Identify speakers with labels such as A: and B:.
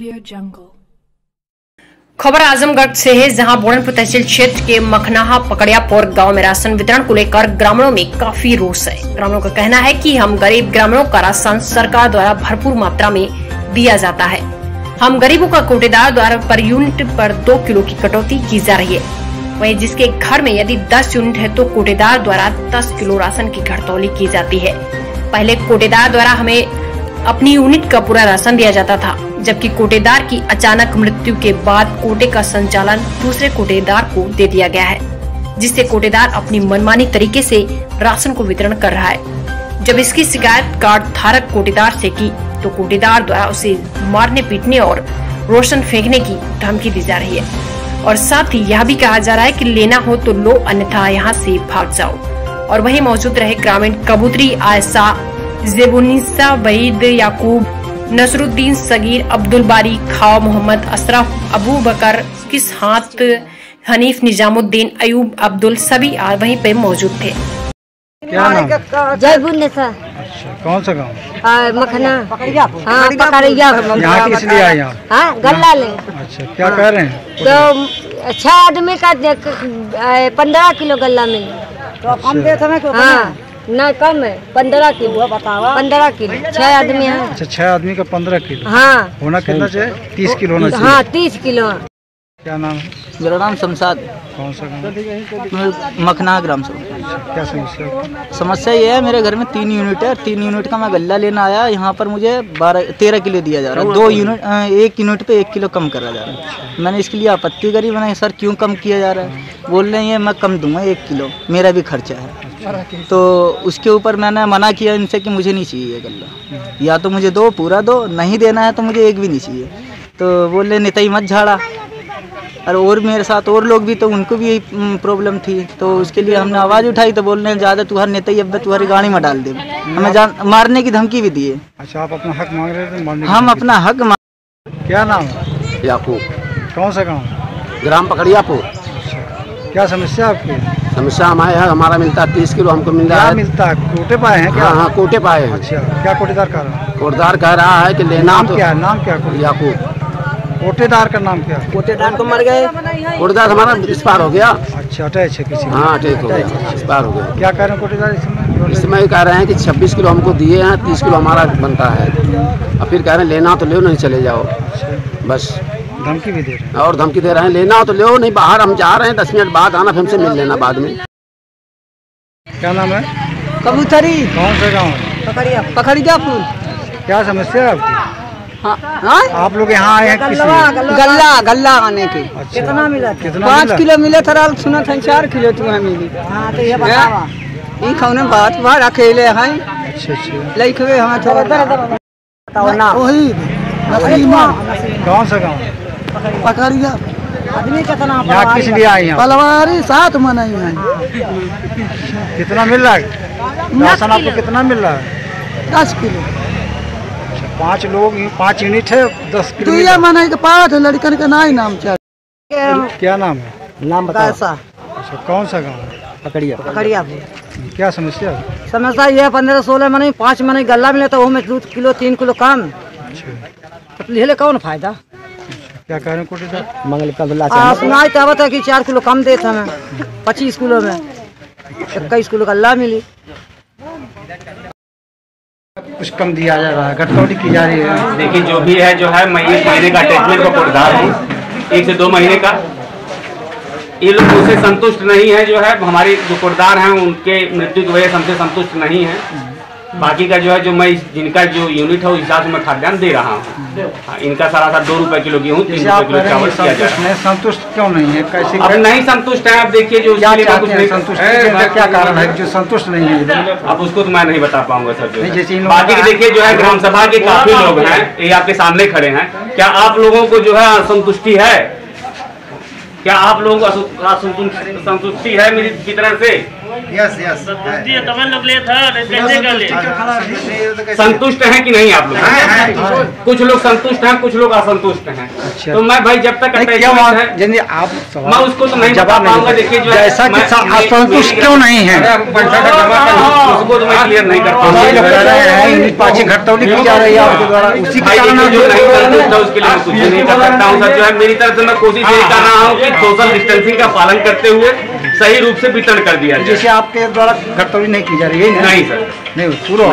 A: Audio Jungle.
B: खबर आजमगढ़ से है, जहाँ बोरनपुर तहसील क्षेत्र के मखनाहा पकड़ियापुर गाँव में राशन वितरण को लेकर ग्रामीणों में काफ़ी रोष है। ग्रामीणों का कहना है कि हम गरीब ग्रामीणों का राशन सरकार द्वारा भरपूर मात्रा में दिया जाता है। हम गरीबों का कोटेदार द्वारा पर यूनिट पर दो किलो की कटौती की जा रही है। वहीं जिसके घर में यदि 10 यूनिट है तो कोटेदार द्वारा 10 किलो राशन की घटतौली की जाती है। पहले कोटेदार द्वारा हमें अपनी यूनिट का पूरा राशन दिया जाता था, जबकि कोटेदार की अचानक मृत्यु के बाद कोटे का संचालन दूसरे कोटेदार को दे दिया गया है, जिससे कोटेदार अपनी मनमानी तरीके से राशन को वितरण कर रहा है। जब इसकी शिकायत कार्ड धारक कोटेदार से की तो कोटेदार द्वारा उसे मारने, पीटने और रोशन फेंकने की धमकी दी जा रही है। और साथ ही यह भी कहा जा रहा है कि लेना हो तो लो, अन्यथा यहाँ से भाग जाओ। और वहीं मौजूद रहे ग्रामीण कबूतरी आयसा जेबुनिसा वहीद याकूब नसरुद्दीन सगीर अब्दुल बारी खाव मोहम्मद अशरफ अबू बकर किस हाथ हनीफ निजामुद्दीन अयूब अब्दुल सभी वहीं पे मौजूद थे।
C: क्या नाम? है? अच्छा कौन सा गाँव?
D: मखना। हाँ पकड़िया
C: यहाँ किस लिए आए
D: हाँ गल्ला ले
C: अच्छा क्या कह रहे हैं?
D: तो छह आदमी का पंद्रह किलो गल्ला मिला
E: तो कम देते हैं
D: हाँ। ना कम है पंद्रह किलो।
E: बतावा
D: पंद्रह किलो छह आदमी हैं
C: अच्छा छह आदमी का पंद्रह किलो।
D: हाँ।
C: होना कितना चाहिए? तीस किलो होना चाहिए।
D: हाँ तीस किलो।
C: क्या नाम है?
F: मेरा नाम शमशाद।
C: कौन सा गाँव?
F: मखना ग्राम से।
C: क्या समस्या
F: समस्या ये है मेरे घर में तीन यूनिट है। तीन यूनिट का मैं गल्ला लेना आया। यहाँ पर मुझे बारह तेरह किलो दिया जा रहा है। दो यूनिट एक यूनिट पे एक किलो कम करा जा रहा है। मैंने इसके लिए आपत्ति करी। मैंने सर क्यों कम किया जा रहा है? बोल रहे हैं ये मैं कम दूँगा एक किलो। मेरा भी खर्चा है। तो उसके ऊपर मैंने मना किया इनसे कि मुझे नहीं चाहिए ये गल्ला। या तो मुझे दो पूरा दो नहीं देना है तो मुझे एक भी नहीं चाहिए। तो बोल रहे नेता ही मत झाड़ा। और और मेरे साथ और लोग भी तो उनको भी यही प्रॉब्लम थी। तो उसके लिए हमने आवाज़ उठाई तो बोल रहे हैं ज़्यादा तुम्हारे नेता ही अब तुम्हारी गाड़ी में डाल दे। हमें जान मारने की धमकी भी दिए
C: अच्छा आप अपना हक मांग रहे थे
F: हम अपना हक मा-
C: दी। क्या नाम है?
G: याकूब।
C: कौन सा गाँव?
G: ग्राम पकड़ियापुर।
C: क्या समस्या आपकी?
G: समस्या हमारे यहाँ हमारा मिलता है तीस किलो हमको मिल रहा
C: क्या
G: है।
C: मिलता है? कोटे पाए हैं क्या?
G: हाँ हाँ कोटे पाए हैं।
C: अच्छा क्या कोटेदार का नाम
G: कोटदार कह रहा है कि लेना
C: नाम
G: तो
C: क्या है? नाम क्या है
G: याकूब।
C: कोटेदार का नाम क्या है?
F: कोटेदार को मर गए।
G: कोटदार हमारा इस पार हो गया।
C: अच्छा अटैच है किसी
G: हाँ ठीक हो गया इस पार हो गया।
C: क्या कह रहे हैं कोटेदार इस समय?
G: कह रहे हैं कि छब्बीस किलो हमको दिए हैं तीस किलो हमारा बनता है। और फिर कह रहे हैं लेना तो लो नहीं चले जाओ। बस।
C: धमकी भी दे रहे हैं।
G: और धमकी दे रहे हैं लेना हो तो लो नहीं बाहर हम जा रहे हैं दस मिनट बाद आना फिर हमसे मिल लेना बाद में।
C: क्या नाम है?
F: कबूतरी।
C: कौन सा गाँव? है
E: पकड़िया
F: पखड़ियापुर
C: क्या समस्या है आपकी?
F: हाँ।
C: आप लोग यहाँ आए हैं किस
F: गल्ला गल्ला आने के।
C: अच्छा।
E: कितना मिला था?
C: कितना
F: पाँच किलो मिले था सुना था चार किलो तुम्हें मिली।
E: हाँ तो ये
F: ई कौन बात बात अकेले हैं।
C: अच्छा अच्छा।
F: लिखवे हमें थोड़ा वही
C: कौन सा गाँव?
F: पकड़िया
E: आदमी कितना
C: किस लिए आए हैं?
F: पलवारी साथ मनाई है
C: कितना मिल रहा है? राशन आपको कितना मिल रहा है?
F: दस किलो।
C: अच्छा, पाँच लोग पाँच यूनिट है दस किलो मिल
F: दुइया के पाँच लड़कन के ना ही नाम चल।
C: क्या नाम है?
E: नाम बताओ।
C: अच्छा कौन सा गाँव है?
E: पकड़िया पकड़िया
C: क्या समस्या है?
E: समस्या ये है पंद्रह सोलह मनी पाँच मनी गल्ला मिले तो उसमें दो किलो तीन किलो कम।
C: अच्छा।
E: तो ले कौन फ़ायदा?
C: क्या कह रहे हैं कोटेदार
E: मंगल का हाँ सुनाई तो कि चार किलो कम देते हमें पच्चीस किलो में। इक्कीस किलो गल्ला मिली।
C: कुछ कम दिया जा रहा है घटतौली की जा रही है।
H: देखिए जो भी है जो है मैं एक महीने का अटैचमेंट का कोटदार हूँ। एक से दो महीने का। ये लोग मुझसे संतुष्ट नहीं है जो है हमारे जो कोटदार हैं उनके मृत्यु की वजह से हमसे संतुष्ट नहीं है। बाकी का जो है जो मैं जिनका जो यूनिट है उस हिसाब से मैं खाद्यान्न दे रहा हूँ। हाँ, इनका सारा सारा दो रुपए किलो गेहूँ तीन रुपए किलो चावल दिया जा
C: संतुष्ट
H: रहा है
C: संतुष्ट क्यों नहीं है? कैसे
H: अब नहीं संतुष्ट है आप देखिए जो
C: क्या हैं संतुष्ट? क्या कारण है जो संतुष्ट नहीं है?
H: अब उसको तो मैं नहीं बता पाऊँगा सर।
C: जैसे
H: बाकी देखिए जो है ग्राम सभा के काफ़ी लोग हैं ये आपके सामने खड़े हैं। क्या आप लोगों को जो है असंतुष्टि है? क्या आप लोगों को संतुष्टि है मेरी वितरण से?
C: यस यस
H: संतुष्ट हैं कि नहीं आप लोग? कुछ लोग संतुष्ट हैं कुछ लोग असंतुष्ट हैं।
C: अच्छा।
H: तो मैं भाई जब तक है
C: आप
H: मैं उसको तो नहीं
C: जवाब नहीं
H: पाऊँगा देखिए जो
C: जैसा कि असंतुष्ट क्यों नहीं है?
H: उसको तो मैं क्लियर नहीं
C: तो हैं घटतौली की जा रही है आपके द्वारा। उसी के कारण
H: जो
C: जो
H: नहीं संतुष्ट है। उसके लिए कुछ नहीं कर सकता हूँ सर। जो है मेरी तरफ़ से मैं कोशिश यही कर रहा हूँ कि सोशल डिस्टेंसिंग का पालन करते हुए सही रूप से वितरण कर दिया
C: जैसे आपके द्वारा कर्तव्य नहीं की जा रही है
H: नहीं सर।
C: नहीं पूरा।